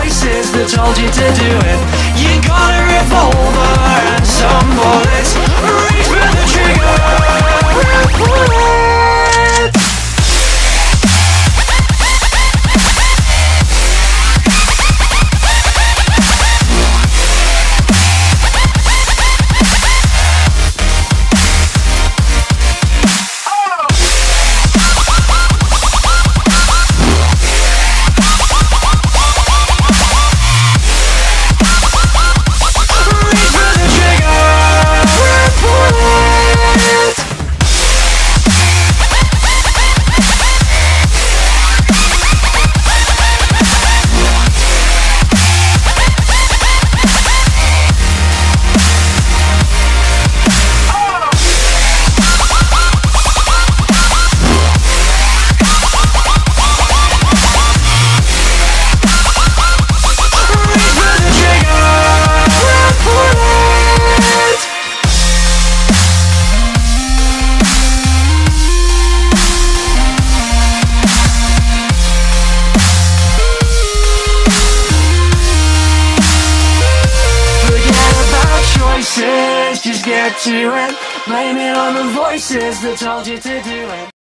voices that told you to do it. You got a revolver and some bullets. Just get to it. Blame it on the voices that told you to do it.